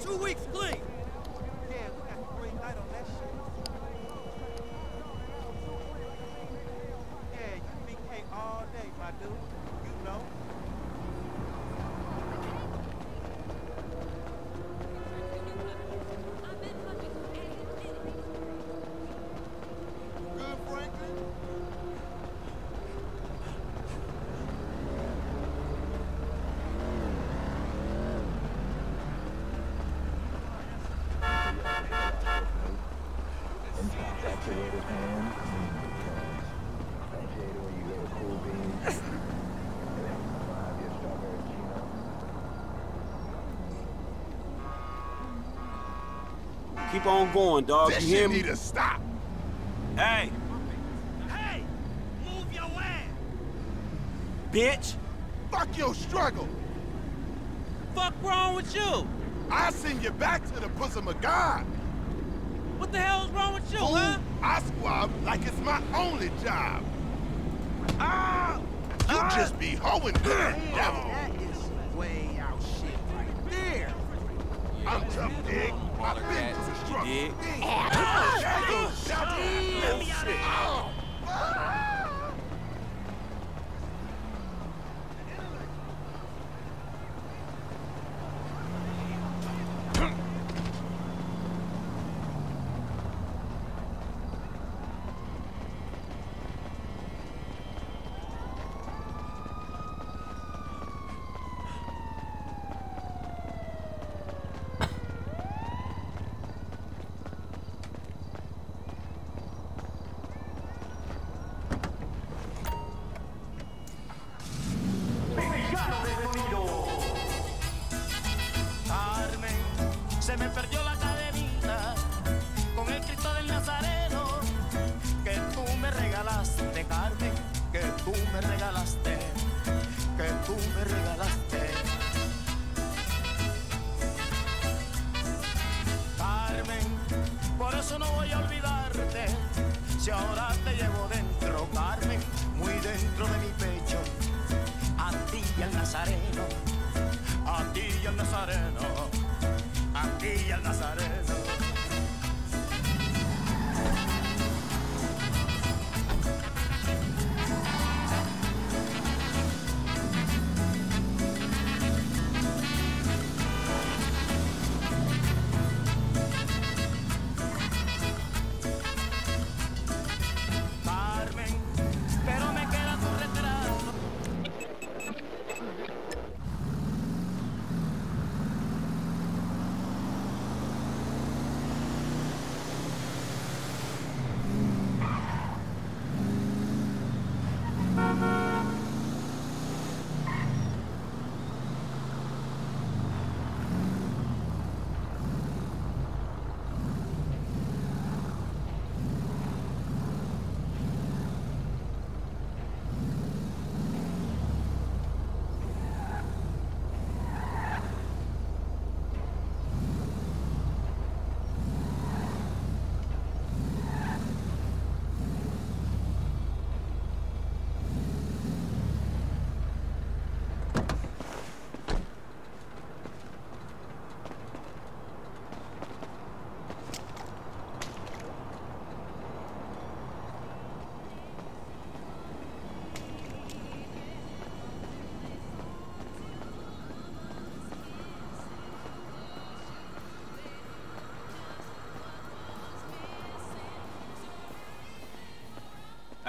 Two weeks clean. Keep on going, dog. This you hear me? need to stop. Hey, Hey, move your ass. bitch. Fuck your struggle. Fuck wrong with you? I send you back to the bosom of God. What the hell's wrong with you, Fool, huh? I squab like it's my only job. Ah! You Ah! just be hoeing to the devil. That is way out shit right there. I'm tough, dig. I've been through the struggle. Dig? Si ahora te llevo dentro, Carmen, muy dentro de mi pecho, a ti y al Nazareno a ti y al Nazareno, a ti y al Nazareno.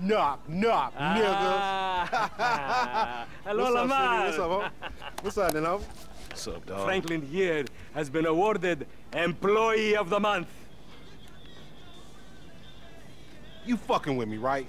Knock, knock, nigga. Ah. Hello, What's up, Lamar. What's up, homie? What's up, then. What's up, dog? Franklin here has been awarded Employee of the Month. You fucking with me, right?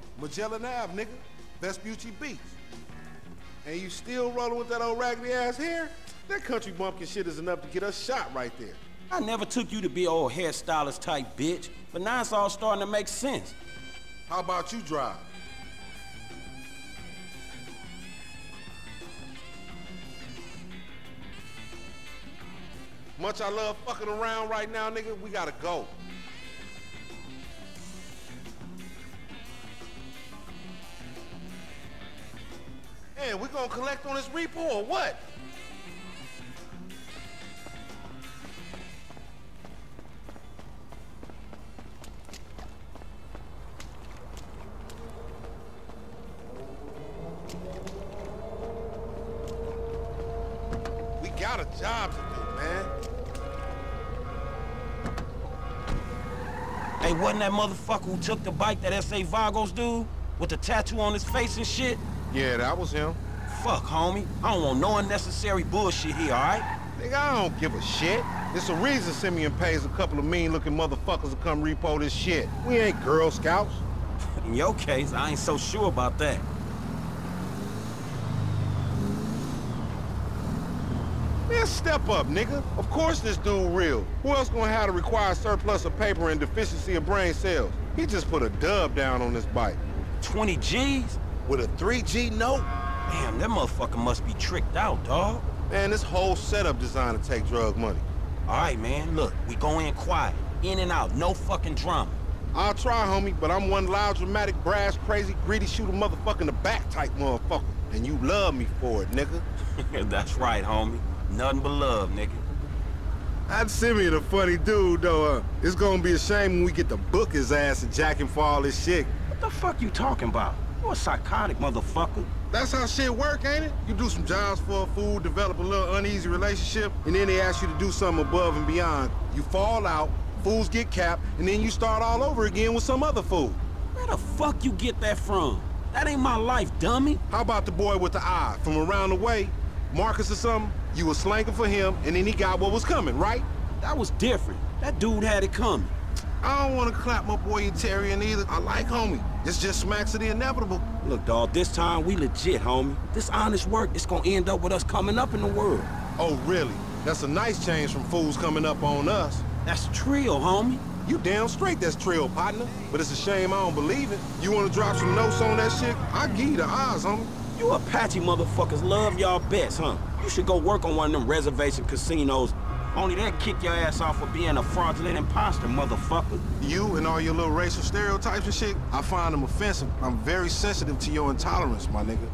Magellan Ave, nigga. Vespucci Beach. And you still rolling with that old raggedy ass hair? That country bumpkin shit is enough to get us shot right there. I never took you to be old hairstylist type bitch, but now it's all starting to make sense. How about you drive? Much I love fucking around right now, nigga, we gotta go. Man, we gonna collect on this repo or what? We got a job to do, man. Hey, wasn't that motherfucker who took the bike that S.A. Vagos dude? With the tattoo on his face and shit? Yeah, that was him. Fuck, homie. I don't want no unnecessary bullshit here, alright? Nigga, I don't give a shit. It's a reason Simeon pays a couple of mean-looking motherfuckers to come repo this shit. We ain't Girl Scouts. In your case, I ain't so sure about that. Man, step up, nigga. Of course this dude real. Who else gonna have to require surplus of paper and deficiency of brain cells? He just put a dub down on this bike. 20 G's? With a 3G note? Damn, that motherfucker must be tricked out, dog. Man, this whole setup designed to take drug money. Alright, man, look, we go in quiet. In and out, no fucking drama. I'll try, homie, but I'm one loud, dramatic, brass, crazy, greedy, shoot a motherfucker in the back type motherfucker. And you love me for it, nigga. That's right, homie. Nothing but love, nigga. I'd That Simeon a funny dude, though. Uh, it's gonna be a shame when we get to book his ass and jack him for all this shit. What the fuck you talking about? You a psychotic motherfucker. That's how shit work, ain't it? You do some jobs for a fool, develop a little uneasy relationship, and then they ask you to do something above and beyond. You fall out, fools get capped, and then you start all over again with some other fool. Where the fuck you get that from? That ain't my life, dummy. How about the boy with the eye from around the way? Marcus or something? You was slanking for him, and then he got what was coming, right? That was different. That dude had it coming. I don't want to clap my boy Etarian either. I like homie. It's just smacks of the inevitable. Look, dawg, this time we legit, homie. This honest work, it's gonna end up with us coming up in the world. Oh, really? That's a nice change from fools coming up on us. That's trio, homie. You damn straight that's trail, partner. But it's a shame I don't believe it. You want to drop some notes on that shit? I give you the odds, homie. You Apache motherfuckers love y'all bets, huh? You should go work on one of them reservation casinos. Only that kick your ass off for being a fraudulent imposter, motherfucker. You and all your little racial stereotypes and shit, I find them offensive. I'm very sensitive to your intolerance, my nigga.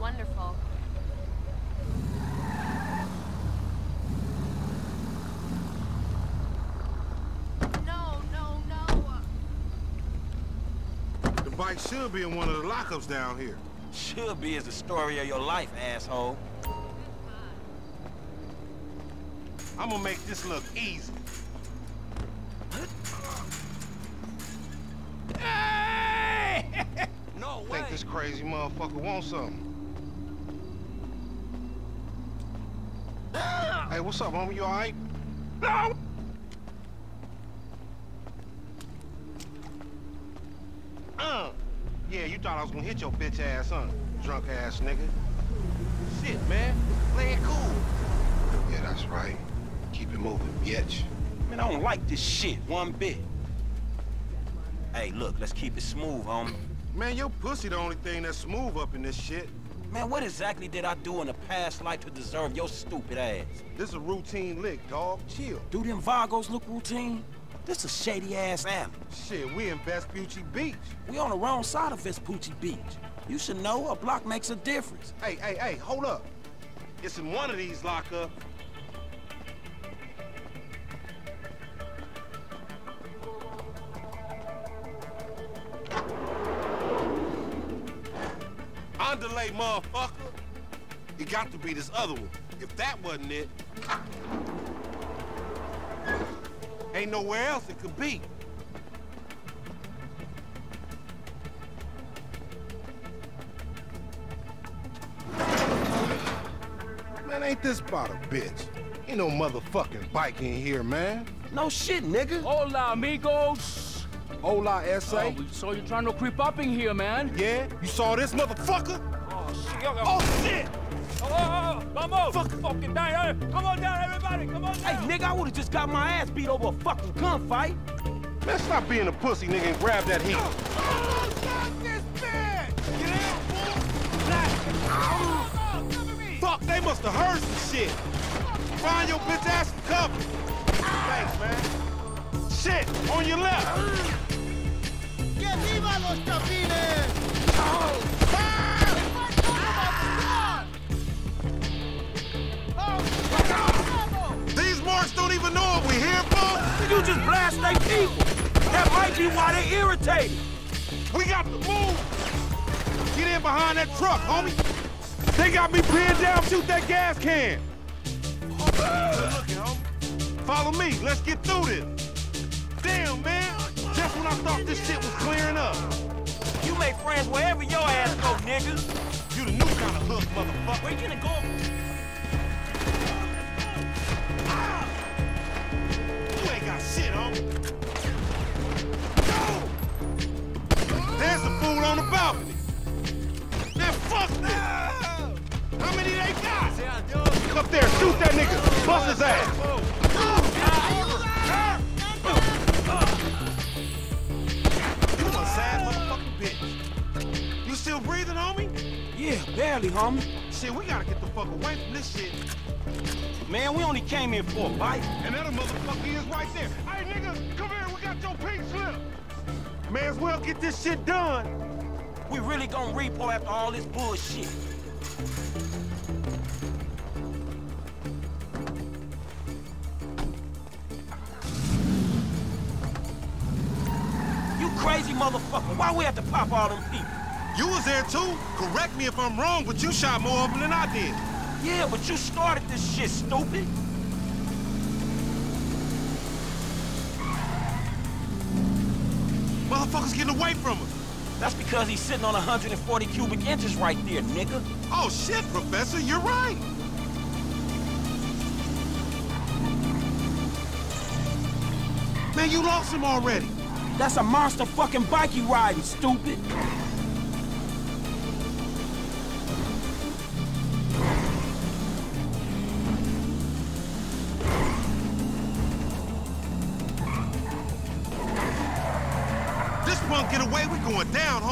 Wonderful. No, no, no. The bike should be in one of the lockups down here. Should be is the story of your life, asshole. I'm gonna make this look easy. No I think this crazy motherfucker wants something. Hey, what's up, homie? You alright? No! Uh, yeah, you thought I was gonna hit your bitch ass, huh? Drunk ass nigga. Shit, man. Play it cool. Yeah, that's right. Keep it moving, bitch. Man, I don't like this shit one bit. Hey, look, let's keep it smooth, homie. Man, your pussy the only thing that's smooth up in this shit. Man, what exactly did I do in a past life to deserve your stupid ass? This is a routine lick, dog. Chill. Do them Vagos look routine? This a shady-ass alley. Shit, we in Vespucci Beach. We on the wrong side of Vespucci Beach. You should know a block makes a difference. Hey, hey, hey, hold up. It's in one of these lockups. Underlay, motherfucker. It got to be this other one. If that wasn't it, ain't nowhere else it could be. Man, ain't this about a bitch? Ain't no motherfucking bike in here, man. No shit, nigga. Hola, amigos. Hola, S.A. Oh, we saw you trying to creep up in here, man. Yeah? You saw this motherfucker? Oh, shit. Oh, shit! Oh, oh, oh, oh come on. Fuck. Fucking down. Come on down, everybody. Come on down! Hey, nigga, I would've just got my ass beat over a fucking gunfight. Man, stop being a pussy, nigga, and grab that heat. Oh, stop this bitch! Get out, boom! Fuck, they must have heard some shit. Find your bitch ass some cover. Thanks, man. Shit, on your left. ¡Que viva los chapines! These oh. Marks don't even know if we here, folks. You just blast they people. That might be why they irritated. We got to move. Get in behind that truck, homie. They got me pinned down. Shoot that gas can. Follow me. Let's get through this. Damn, man. Just when I thought this shit was clearing up. You make friends wherever your ass go, nigga. You the new kind of hook, motherfucker. Where you gonna go? Shit, homie. There's the fool on the balcony. Man, fuck this. How many they got? Up there, shoot that nigga. Bust his ass. You a sad motherfucking bitch. You still breathing, homie? Yeah, barely, homie. Shit, we gotta get the fuck away from this shit. Man, we only came here for a bite. And that motherfucker is right there. Hey, nigga, come here. We got your pink slip. May as well get this shit done. We really gonna repo after all this bullshit. You crazy motherfucker. Why we have to pop all them people? You was there too. Correct me if I'm wrong, but you shot more of them than I did. Yeah, but you started this shit, stupid. Motherfuckers getting away from us. That's because he's sitting on 140 cubic inches right there, nigga. Oh shit, Professor, you're right. Man, you lost him already. That's a monster fucking bike you riding, stupid.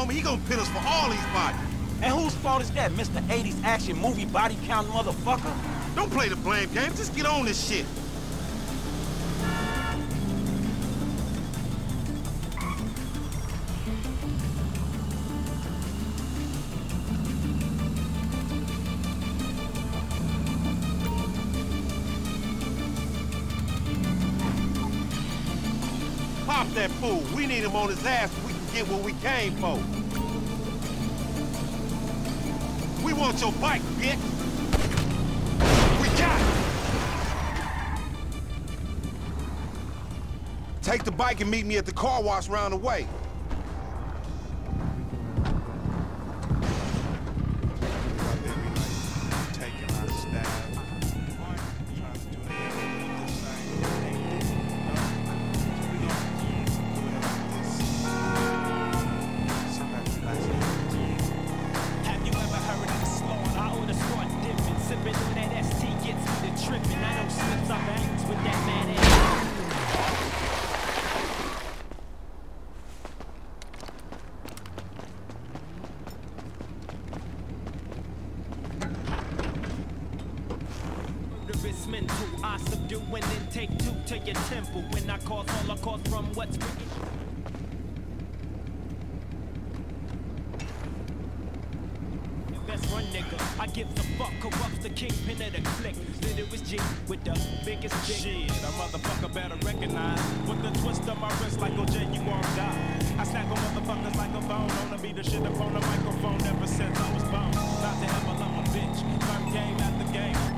homie, he gonna pin us for all these bodies. And whose fault is that, Mr. 80s action movie body count motherfucker? Don't play the blame game, just get on this shit. Pop that fool. We need him on his ass so we can get what we came for. Want your bike, bitch. We got it. Take the bike and meet me at the car wash round the way. Your temple. When I cause holocaust from what's run nigga. I give the fuck corrupts the kingpin of the click. Then it was G with the biggest dick. Shit, a motherfucker better recognize. With the twist of my wrist like OJ, you gon' die. I snap on motherfuckers like a bone. Wanna be the shit up on the microphone ever since I was born. Not to ever love a bitch. Learn game after game.